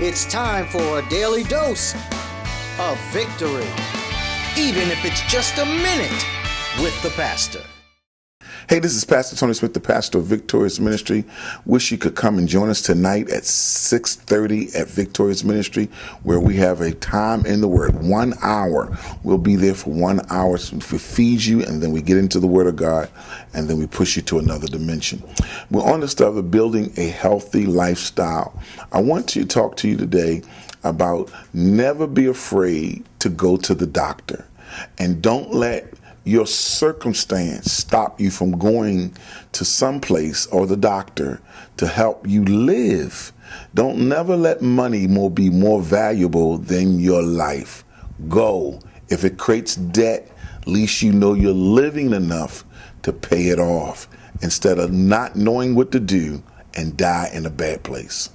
It's time for a daily dose of victory, even if it's just a minute with the pastor. Hey, this is Pastor Tony Smith, the pastor of Victorious Ministry. Wish you could come and join us tonight at 6:30 at Victorious Ministry, where we have a time in the Word. One hour. We'll be there for one hour to feed you, and then we get into the Word of God, and then we push you to another dimension. We're on the stuff of building a healthy lifestyle. I want to talk to you today about never be afraid to go to the doctor, and don't let your circumstance stop you from going to some place or the doctor to help you live. Don't never let money more be more valuable than your life. Go. If it creates debt, at least you know you're living enough to pay it off instead of not knowing what to do and die in a bad place.